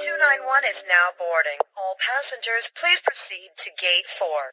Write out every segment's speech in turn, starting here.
991 is now boarding. All passengers, please proceed to gate 4.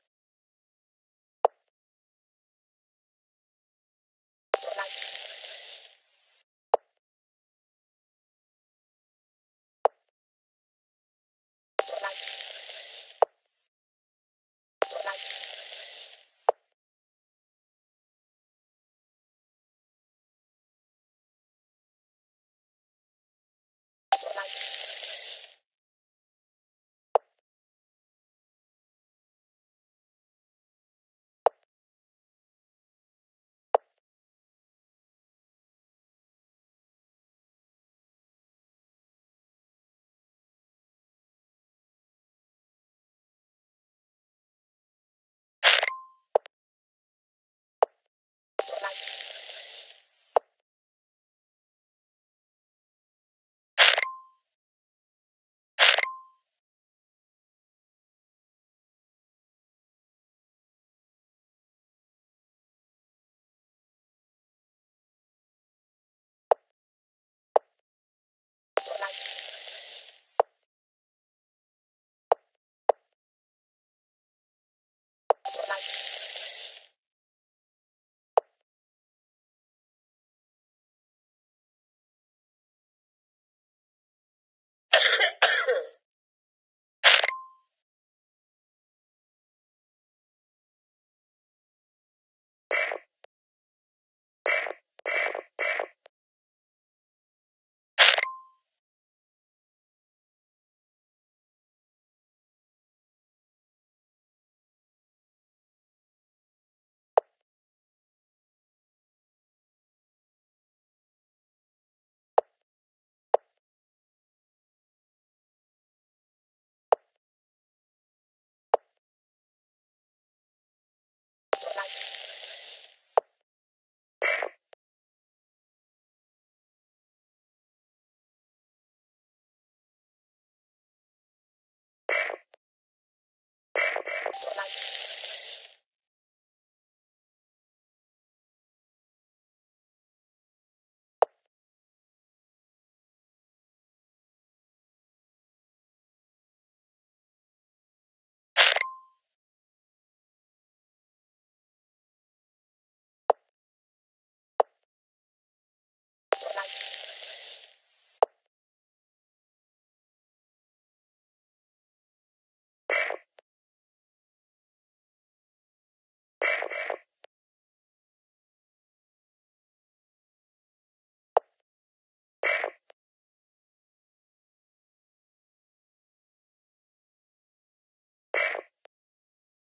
chỗ này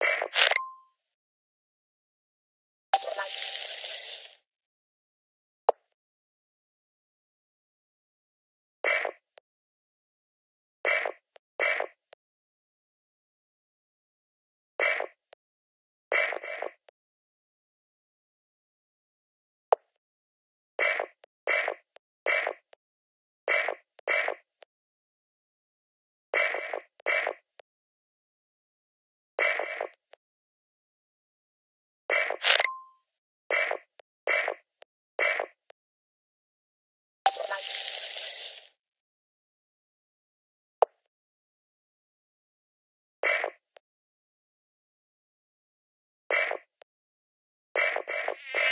Thank you. Thank you.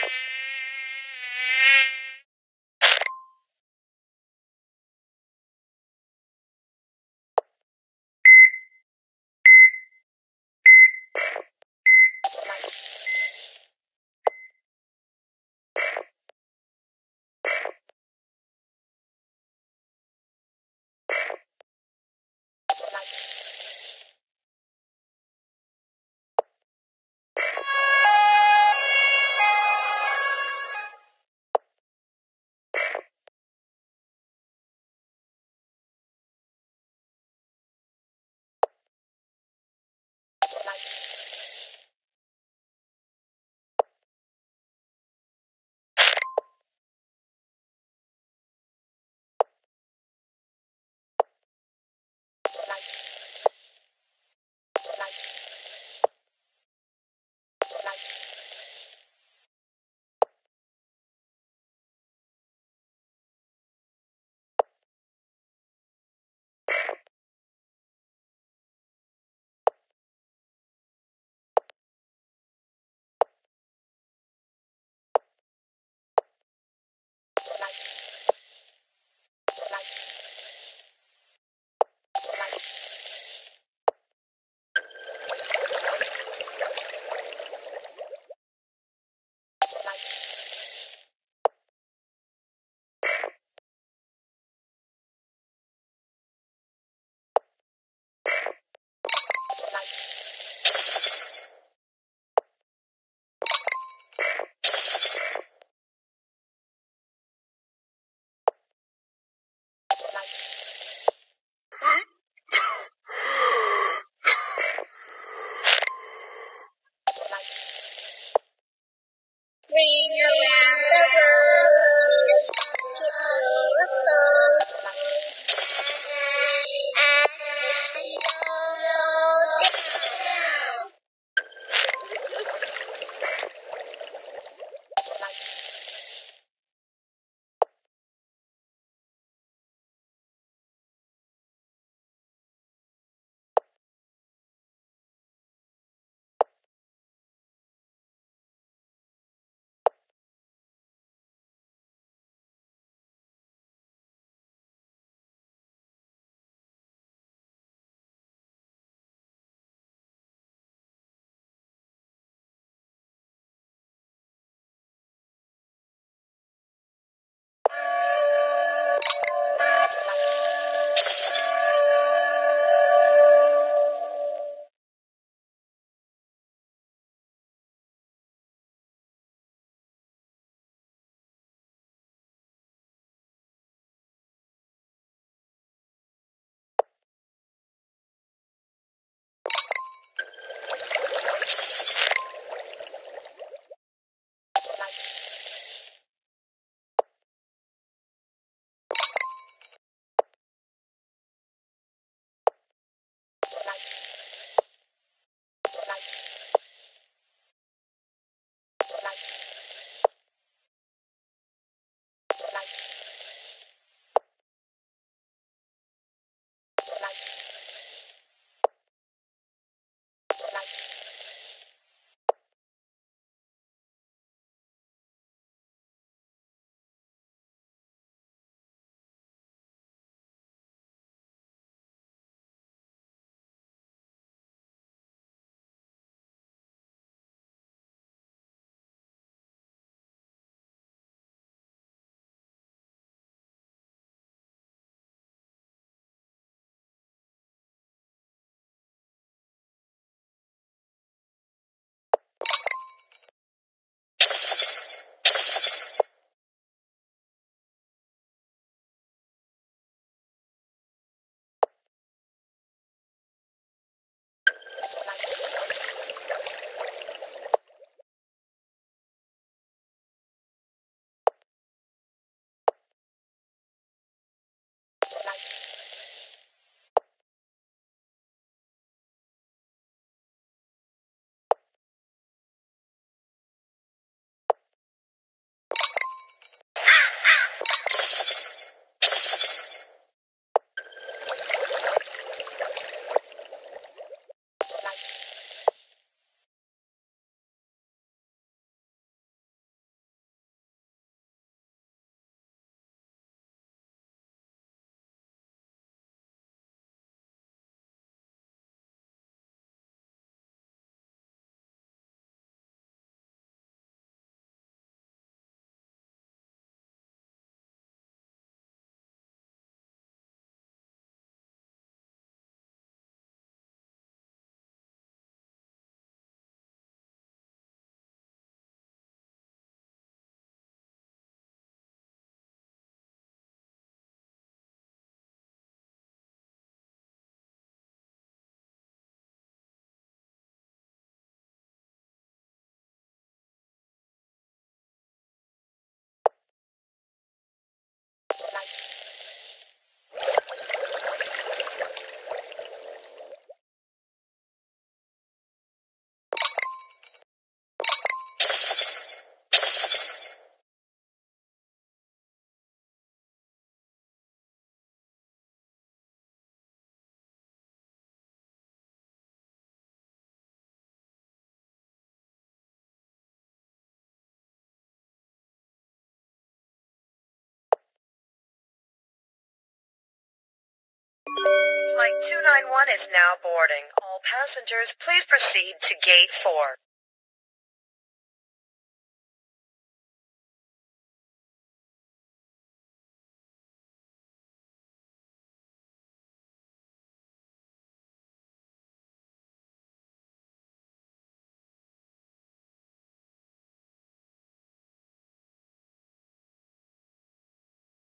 Flight 291 is now boarding. All passengers, please proceed to gate 4.